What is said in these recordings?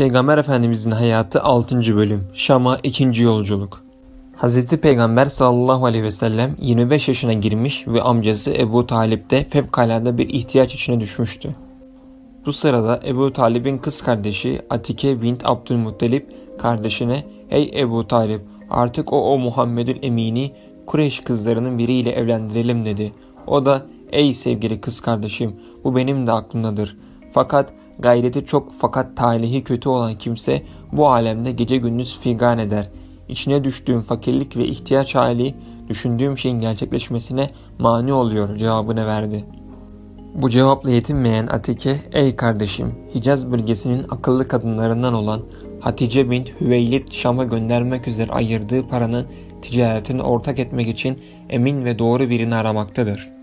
Peygamber Efendimizin hayatı 6. bölüm Şam'a 2. yolculuk Hz. Peygamber sallallahu aleyhi ve sellem 25 yaşına girmiş ve amcası Ebu Talip de fevkalade bir ihtiyaç içine düşmüştü. Bu sırada Ebu Talip'in kız kardeşi Atike bint Abdülmuttalip kardeşine Ey Ebu Talip artık o o Muhammed'in emini Kureyş kızlarının biriyle evlendirelim dedi. O da ey sevgili kız kardeşim bu benim de aklımdadır. Fakat gayreti çok fakat talihi kötü olan kimse bu alemde gece gündüz figan eder. İçine düştüğüm fakirlik ve ihtiyaç hali düşündüğüm şeyin gerçekleşmesine mani oluyor cevabını verdi. Bu cevapla yetinmeyen Atike, ey kardeşim Hicaz bölgesinin akıllı kadınlarından olan Hatice bint Hüveylid Şam'a göndermek üzere ayırdığı paranın ticaretini ortak etmek için emin ve doğru birini aramaktadır.''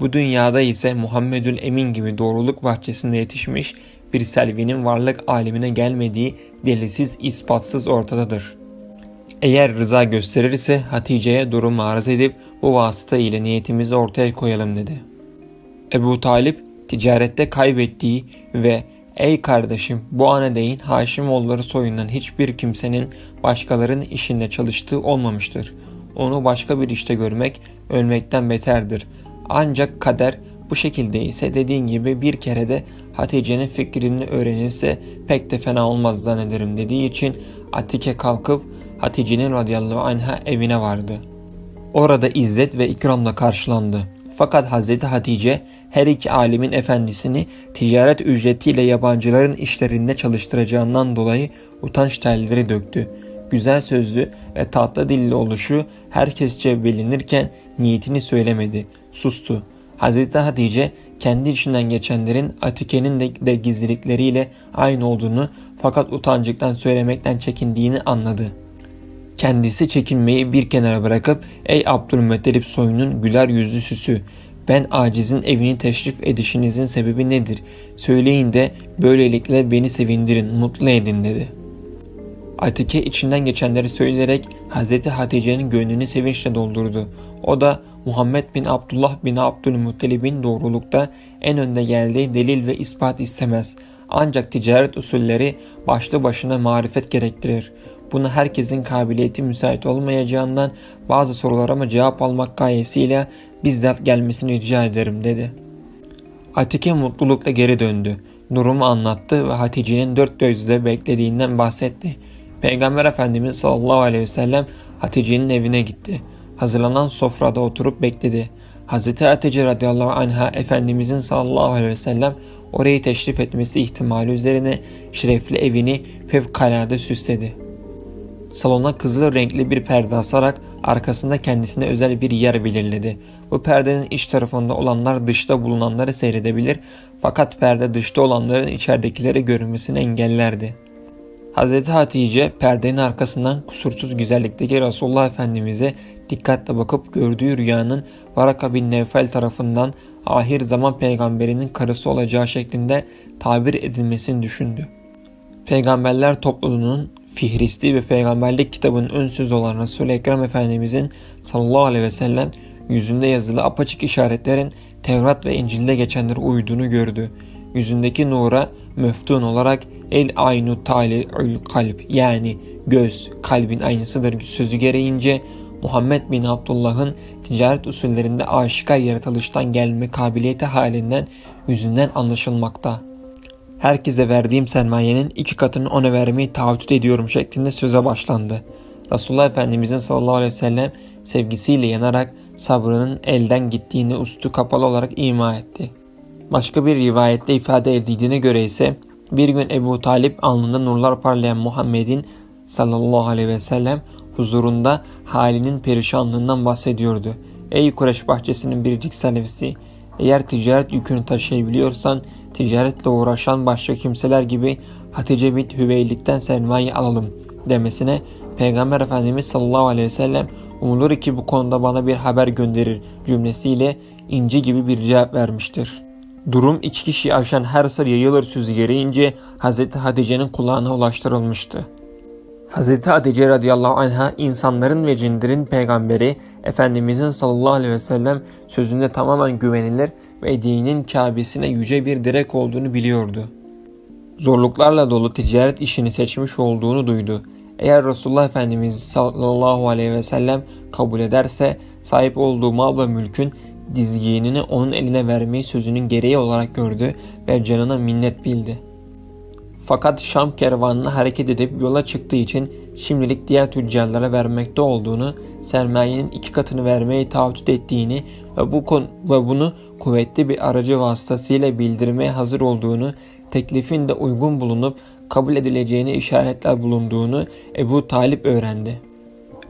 Bu dünyada ise Muhammedül Emin gibi doğruluk bahçesinde yetişmiş bir selvinin varlık alemine gelmediği delisiz ispatsız ortadadır. Eğer rıza gösterirse Hatice'ye durumu arz edip bu vasıta ile niyetimizi ortaya koyalım dedi. Ebu Talip ticarette kaybettiği ve ey kardeşim bu ana değin Haşimoğulları soyundan hiçbir kimsenin başkalarının işinde çalıştığı olmamıştır. Onu başka bir işte görmek ölmekten beterdir. Ancak kader bu şekilde ise dediğin gibi bir kere de Hatice'nin fikrini öğrenirse pek de fena olmaz zannederim dediği için Atike kalkıp Hatice'nin radıyallahu anh'a evine vardı. Orada izzet ve ikramla karşılandı. Fakat Hazreti Hatice her iki alimin efendisini ticaret ücretiyle yabancıların işlerinde çalıştıracağından dolayı utanç telleri döktü. Güzel sözlü ve tatlı dilli oluşu herkesçe bilinirken niyetini söylemedi sustu. Hazreti Hatice kendi içinden geçenlerin Atike'nin de, de gizlilikleriyle aynı olduğunu fakat utancıktan söylemekten çekindiğini anladı. Kendisi çekinmeyi bir kenara bırakıp ey Abdülmuttalip soyunun güler yüzlü süsü ben acizin evini teşrif edişinizin sebebi nedir? Söyleyin de böylelikle beni sevindirin, mutlu edin dedi. Atike içinden geçenleri söyleyerek Hazreti Hatice'nin gönlünü sevinçle doldurdu. O da Muhammed bin Abdullah bin Abdülmuttalib'in doğrulukta en önde geldiği delil ve ispat istemez. Ancak ticaret usulleri başlı başına marifet gerektirir. Buna herkesin kabiliyeti müsait olmayacağından bazı sorulara mı cevap almak gayesiyle bizzat gelmesini rica ederim dedi. Atike mutlulukla geri döndü. Durumu anlattı ve Hatice'nin dört gözle beklediğinden bahsetti. Peygamber Efendimiz sallallahu aleyhi ve sellem Hatice'nin evine gitti hazırlanan sofrada oturup bekledi. Hz. Hatice radıyallahu anha Efendimizin sallallahu aleyhi ve sellem orayı teşrif etmesi ihtimali üzerine şerefli evini fevkalade süsledi. Salona kızıl renkli bir perde asarak arkasında kendisine özel bir yer belirledi. Bu perdenin iç tarafında olanlar dışta bulunanları seyredebilir fakat perde dışta olanların içeridekileri görünmesini engellerdi.'' Hz. Hatice perdenin arkasından kusursuz güzellikteki Resulullah Efendimiz'e dikkatle bakıp gördüğü rüyanın Varaka bin Nevfel tarafından ahir zaman peygamberinin karısı olacağı şeklinde tabir edilmesini düşündü. Peygamberler topluluğunun Fihristi ve peygamberlik kitabının ön sözü olan Resul-i Ekrem Efendimizin sallallahu aleyhi ve sellem yüzünde yazılı apaçık işaretlerin Tevrat ve İncil'de geçenlere uyduğunu gördü yüzündeki nura müftun olarak el aynu tali'ül kalp yani göz kalbin aynısıdır sözü gereğince Muhammed bin Abdullah'ın ticaret usullerinde aşikar yaratılıştan gelme kabiliyeti halinden yüzünden anlaşılmakta. Herkese verdiğim sermayenin iki katını ona vermeyi taahhüt ediyorum şeklinde söze başlandı. Resulullah Efendimizin sallallahu aleyhi ve sellem sevgisiyle yanarak sabrının elden gittiğini ustu kapalı olarak ima etti. Başka bir rivayette ifade edildiğine göre ise bir gün Ebu Talip alnında nurlar parlayan Muhammed'in sallallahu aleyhi ve sellem huzurunda halinin perişanlığından bahsediyordu. Ey Kureş bahçesinin biricik selefisi! Eğer ticaret yükünü taşıyabiliyorsan ticaretle uğraşan başka kimseler gibi Hatice bint Hüveylik'ten sermaye alalım demesine Peygamber Efendimiz sallallahu aleyhi ve sellem umulur ki bu konuda bana bir haber gönderir cümlesiyle inci gibi bir cevap vermiştir. Durum iki kişi aşan her sır yayılır sözü gereğince Hz. Hatice'nin kulağına ulaştırılmıştı. Hz. Hatice radıyallahu anh'a insanların ve cinlerin peygamberi Efendimizin sallallahu aleyhi ve sellem sözünde tamamen güvenilir ve dinin Kabe'sine yüce bir direk olduğunu biliyordu. zorluklarla dolu ticaret işini seçmiş olduğunu duydu. Eğer Resulullah Efendimiz sallallahu aleyhi ve sellem kabul ederse sahip olduğu mal ve mülkün dizginini onun eline vermeyi sözünün gereği olarak gördü ve canına minnet bildi. Fakat Şam kervanına hareket edip yola çıktığı için şimdilik diğer tüccarlara vermekte olduğunu, sermayenin iki katını vermeye taahhüt ettiğini ve bu konu ve bunu kuvvetli bir aracı vasıtasıyla bildirmeye hazır olduğunu, teklifin de uygun bulunup kabul edileceğini işaretler bulunduğunu Ebu Talip öğrendi.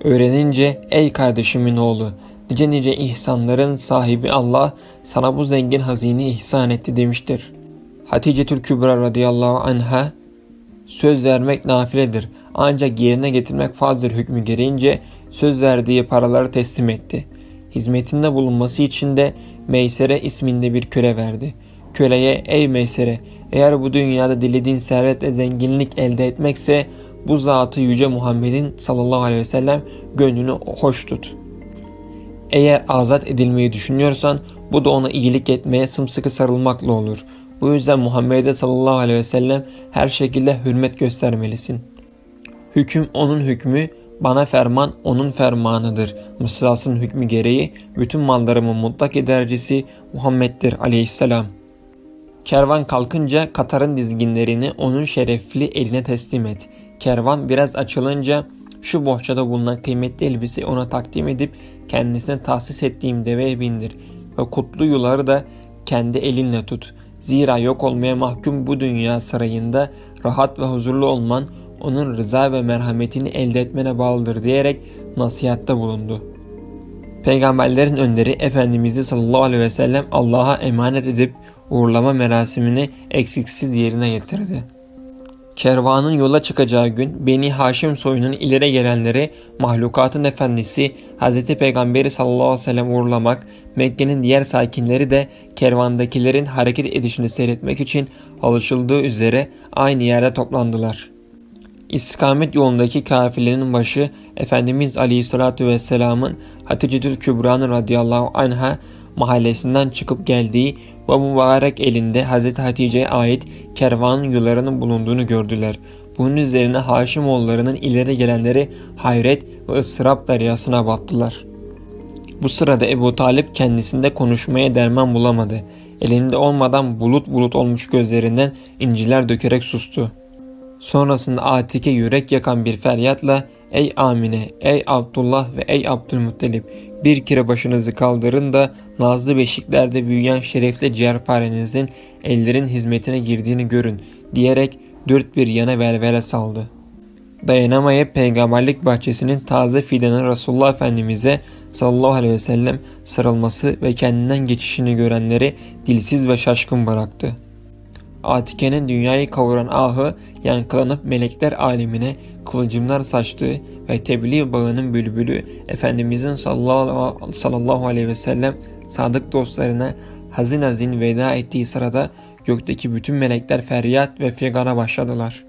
Öğrenince ey kardeşimin oğlu nice nice ihsanların sahibi Allah sana bu zengin hazini ihsan etti demiştir. Hatice Kübra radıyallahu anha söz vermek nafiledir ancak yerine getirmek fazdır hükmü gereğince söz verdiği paraları teslim etti. Hizmetinde bulunması için de Meysere isminde bir köle verdi. Köleye ey Meysere eğer bu dünyada dilediğin servet ve zenginlik elde etmekse bu zatı Yüce Muhammed'in sallallahu aleyhi ve sellem gönlünü hoş tut. Eğer azat edilmeyi düşünüyorsan bu da ona iyilik etmeye sımsıkı sarılmakla olur. Bu yüzden Muhammed'e sallallahu aleyhi ve sellem her şekilde hürmet göstermelisin. Hüküm onun hükmü, bana ferman onun fermanıdır. Mısrasının hükmü gereği bütün mallarımın mutlak edercisi Muhammed'dir aleyhisselam. Kervan kalkınca Katar'ın dizginlerini onun şerefli eline teslim et. Kervan biraz açılınca şu bohçada bulunan kıymetli elbise ona takdim edip kendisine tahsis ettiğim deveye bindir ve kutlu yuları da kendi elinle tut. Zira yok olmaya mahkum bu dünya sarayında rahat ve huzurlu olman onun rıza ve merhametini elde etmene bağlıdır diyerek nasihatta bulundu. Peygamberlerin önderi Efendimiz'i sallallahu aleyhi ve sellem Allah'a emanet edip uğurlama merasimini eksiksiz yerine getirdi. Kervanın yola çıkacağı gün Beni Haşim soyunun ileri gelenleri mahlukatın efendisi Hz. Peygamberi sallallahu aleyhi ve sellem uğurlamak, Mekke'nin diğer sakinleri de kervandakilerin hareket edişini seyretmek için alışıldığı üzere aynı yerde toplandılar. İstikamet yolundaki kafilenin başı Efendimiz Aleyhisselatü Vesselam'ın Haticetül Kübra'nın radıyallahu anha mahallesinden çıkıp geldiği ve mübarek elinde Hz. Hatice'ye ait kervanın yularının bulunduğunu gördüler. Bunun üzerine Haşimoğullarının ileri gelenleri hayret ve ıstırap deryasına battılar. Bu sırada Ebu Talip kendisinde konuşmaya derman bulamadı. Elinde olmadan bulut bulut olmuş gözlerinden inciler dökerek sustu. Sonrasında Atike yürek yakan bir feryatla Ey Amine, ey Abdullah ve ey Abdülmuttalip bir kere başınızı kaldırın da nazlı beşiklerde büyüyen şerefli ciğerparenizin ellerin hizmetine girdiğini görün diyerek dört bir yana velvele saldı. Dayanamayıp peygamberlik bahçesinin taze fidanı Resulullah Efendimiz'e sallallahu aleyhi ve sellem sarılması ve kendinden geçişini görenleri dilsiz ve şaşkın bıraktı. Atike'nin dünyayı kavuran ahı yankılanıp melekler alemine kıvılcımlar saçtığı ve tebliğ bağının bülbülü Efendimizin sallallahu, sallallahu aleyhi ve sellem sadık dostlarına hazin hazin veda ettiği sırada gökteki bütün melekler feryat ve figana başladılar.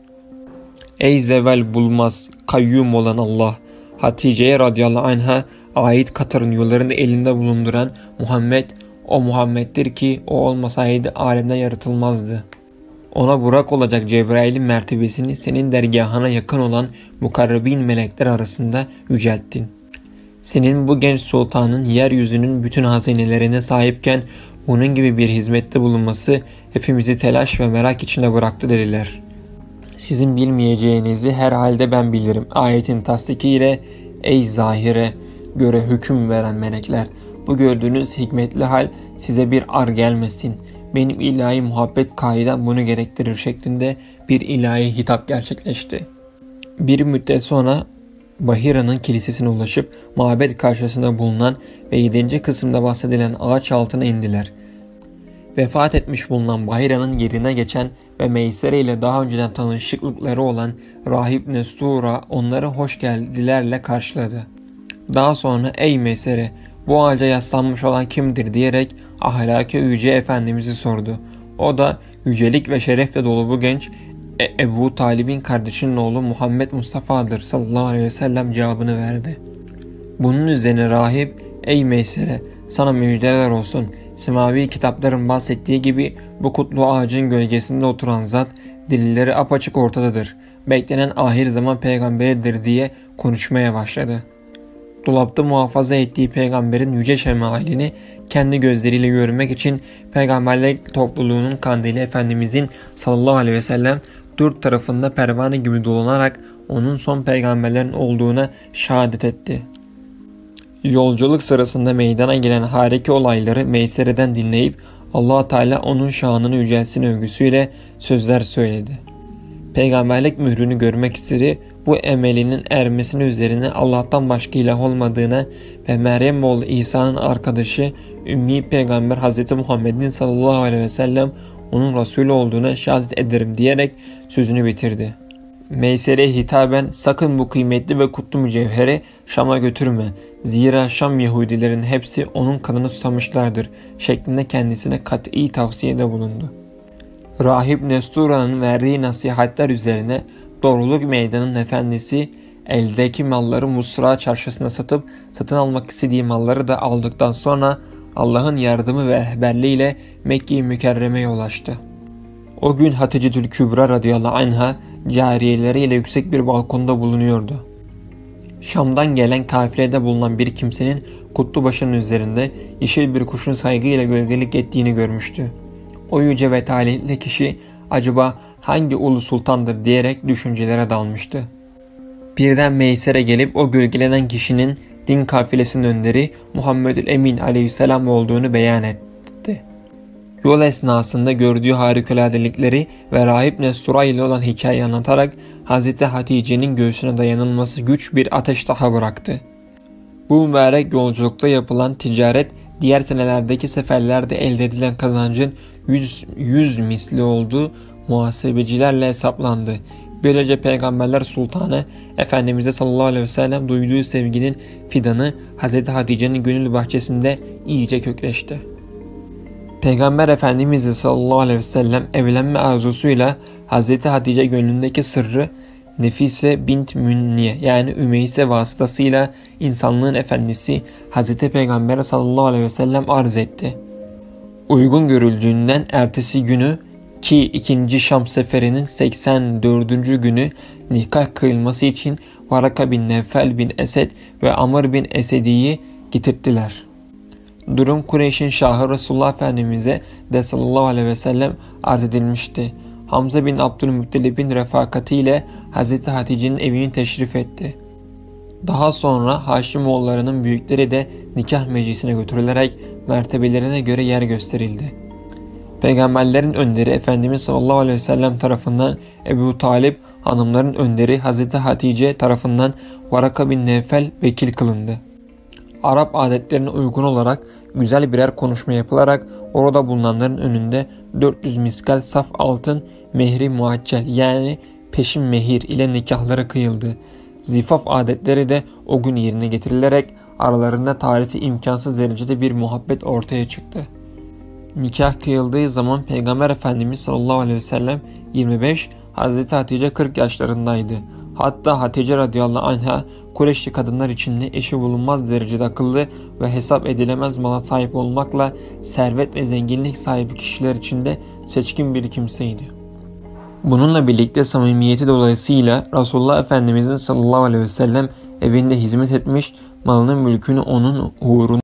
Ey zeval bulmaz, kayyum olan Allah! Hatice'ye radıyallahu anh'a ait Katar'ın yollarını elinde bulunduran Muhammed, o Muhammed'dir ki o olmasaydı alemden yaratılmazdı.'' Ona burak olacak Cebrail'in mertebesini senin dergahına yakın olan mukarrabin melekler arasında yücelttin. Senin bu genç sultanın yeryüzünün bütün hazinelerine sahipken bunun gibi bir hizmette bulunması hepimizi telaş ve merak içinde bıraktı dediler. Sizin bilmeyeceğinizi herhalde ben bilirim. Ayetin tasdikiyle ey zahire göre hüküm veren melekler bu gördüğünüz hikmetli hal size bir ar gelmesin.'' Benim ilahi muhabbet kaidem bunu gerektirir şeklinde bir ilahi hitap gerçekleşti. Bir müddet sonra Bahira'nın kilisesine ulaşıp mabet karşısında bulunan ve 7. kısımda bahsedilen ağaç altına indiler. Vefat etmiş bulunan Bahira'nın yerine geçen ve Meysere ile daha önceden tanışıklıkları olan Rahip Nestura onları hoş geldilerle karşıladı. Daha sonra ey Meysere bu ağaca yaslanmış olan kimdir diyerek ahlaki yüce efendimizi sordu. O da yücelik ve şerefle dolu bu genç e Ebu Talib'in kardeşinin oğlu Muhammed Mustafa'dır sallallahu aleyhi ve sellem cevabını verdi. Bunun üzerine rahip ey Meysere sana müjdeler olsun. Simavi kitapların bahsettiği gibi bu kutlu ağacın gölgesinde oturan zat delilleri apaçık ortadadır. Beklenen ahir zaman peygamberidir diye konuşmaya başladı. Dolapta muhafaza ettiği peygamberin yüce şemalini kendi gözleriyle görmek için peygamberlik topluluğunun kandili Efendimizin sallallahu aleyhi ve sellem dört tarafında pervane gibi dolanarak onun son peygamberlerin olduğuna şehadet etti. Yolculuk sırasında meydana gelen harika olayları Meysere'den dinleyip allah Teala onun şanını yücelsin övgüsüyle sözler söyledi. Peygamberlik mührünü görmek istedi. Bu emelinin ermesinin üzerine Allah'tan başka ilah olmadığına ve Meryem oğlu İsa'nın arkadaşı Ümmi Peygamber Hz. Muhammed'in sallallahu aleyhi ve sellem onun Resulü olduğuna şehadet ederim diyerek sözünü bitirdi. Meysere'ye hitaben sakın bu kıymetli ve kutlu mücevheri Şam'a götürme. Zira Şam Yahudilerin hepsi onun kanını susamışlardır şeklinde kendisine kat'i tavsiyede bulundu. Rahip Nestura'nın verdiği nasihatler üzerine Doğruluk Meydanı'nın efendisi eldeki malları Musra çarşısına satıp satın almak istediği malları da aldıktan sonra Allah'ın yardımı ve rehberliğiyle Mekke-i Mükerreme'ye ulaştı. O gün Hatice Kübra radıyallahu anha cariyeleriyle yüksek bir balkonda bulunuyordu. Şam'dan gelen kafilede bulunan bir kimsenin kutlu başının üzerinde yeşil bir kuşun saygıyla gölgelik ettiğini görmüştü. O yüce ve talihli kişi acaba hangi ulu sultandır diyerek düşüncelere dalmıştı. Birden Meyser'e gelip o gölgelenen kişinin din kafilesinin önderi Muhammedül Emin aleyhisselam olduğunu beyan etti. Yol esnasında gördüğü harikuladelikleri ve rahip Nestura ile olan hikayeyi anlatarak Hz. Hatice'nin göğsüne dayanılması güç bir ateş daha bıraktı. Bu mübarek yolculukta yapılan ticaret diğer senelerdeki seferlerde elde edilen kazancın 100, 100 misli olduğu muhasebecilerle hesaplandı. Böylece Peygamberler Sultanı Efendimiz'e sallallahu aleyhi ve sellem duyduğu sevginin fidanı Hz. Hatice'nin gönül bahçesinde iyice kökleşti. Peygamber Efendimiz sallallahu aleyhi ve sellem evlenme arzusuyla Hz. Hatice gönlündeki sırrı Nefise bint Münniye yani Ümeyse vasıtasıyla insanlığın efendisi Hz. Peygamber sallallahu aleyhi ve sellem arz etti. Uygun görüldüğünden ertesi günü ki ikinci Şam seferinin 84. günü nikah kıyılması için Varaka bin Nefel bin Esed ve Amr bin Esedi'yi getirttiler. Durum Kureyş'in Şahı Resulullah Efendimiz'e de sallallahu aleyhi ve sellem arz edilmişti. Hamza bin Abdülmuttalib'in refakatiyle Hz. Hatice'nin evini teşrif etti. Daha sonra Haşimoğullarının büyükleri de nikah meclisine götürülerek mertebelerine göre yer gösterildi. Peygamberlerin önderi Efendimiz sallallahu aleyhi ve sellem tarafından Ebu Talip, hanımların önderi Hz. Hatice tarafından Varaka bin Nefel vekil kılındı. Arap adetlerine uygun olarak güzel birer konuşma yapılarak orada bulunanların önünde 400 miskal saf altın mehri muaccel yani peşin mehir ile nikahları kıyıldı. Zifaf adetleri de o gün yerine getirilerek aralarında tarifi imkansız derecede bir muhabbet ortaya çıktı. Nikah kıyıldığı zaman Peygamber Efendimiz sallallahu aleyhi ve sellem 25, Hazreti Hatice 40 yaşlarındaydı. Hatta Hatice radıyallahu anha Kureyşli kadınlar içinde eşi bulunmaz derecede akıllı ve hesap edilemez mala sahip olmakla servet ve zenginlik sahibi kişiler içinde seçkin bir kimseydi. Bununla birlikte samimiyeti dolayısıyla Resulullah Efendimizin sallallahu aleyhi ve sellem evinde hizmet etmiş, malının mülkünü onun uğruna